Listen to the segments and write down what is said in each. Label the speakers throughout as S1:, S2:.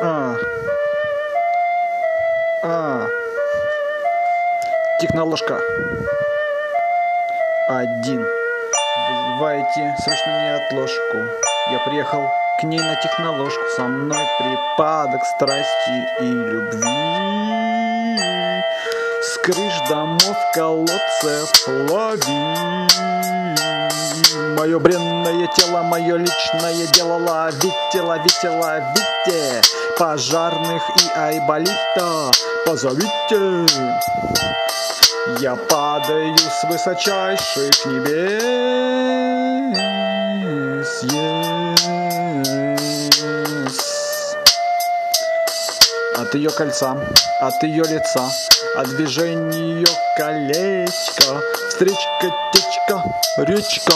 S1: А. А. Техноложка. Один. Вызывайте срочно неотложку. Я приехал к ней на техноложку. Со мной припадок страсти и любви. С крыш домов, колодцев лови. Мое бренное тело, мое личное дело Ловите, ловите, ловите Пожарных и Айболита Позовите. Я падаю с высочайших небес. Yes. От ее кольца, от ее лица От движения ее колечко Встречка, течка, речка.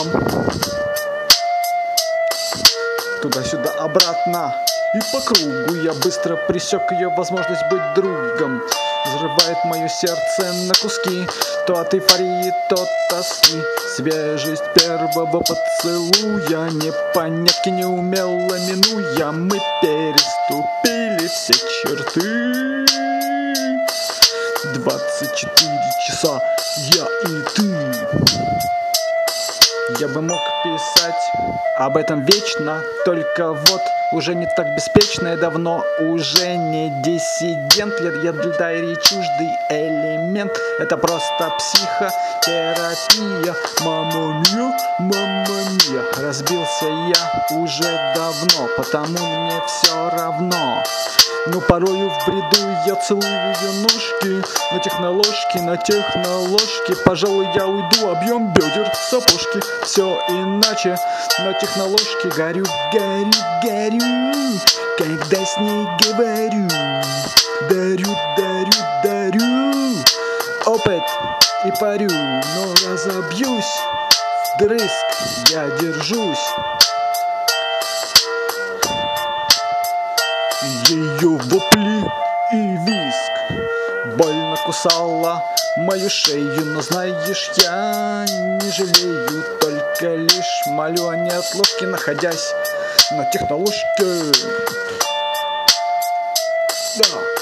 S1: Туда-сюда, обратно И по кругу я быстро присек ее возможность быть другом. Взрывает мое сердце на куски. То от эйфории, то от тоски. Свежесть первого поцелуя. Непонятки неумело минуя. Мы переступили все черты. 24 часа. Я и ты Я бы мог писать об этом вечно Только вот уже не так беспечно и давно. Уже не диссидент Я для Дайри чуждый элемент. Это просто психотерапия. Мама мия, мама мия Разбился я уже давно Потому мне все равно но порою в бреду я целую ее ножки На техноложке, на техноложке Пожалуй, я уйду, объем бедер, сапожки. Все иначе на техноложке Горю, горю, горю. Когда с ней говорю Дарю, дарю, дарю. Опыт и парю Но разобьюсь. Вдрызг я держусь ее вопли и виск. Больно кусала мою шею Но знаешь, я не жалею Только лишь молю о неотложке Находясь на техноложке Да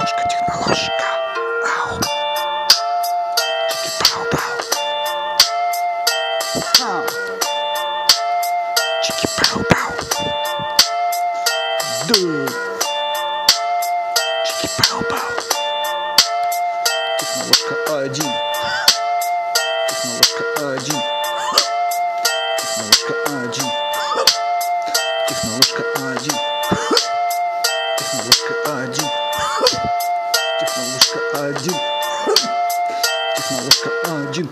S1: Технологка, технологка. Ау. Чики-пау-пау. Чики-пау-пау. ду, Чики-пау-пау. Технологка А1. один, А1. Технологка А1. один. Технолыжка один. Технолыжка один.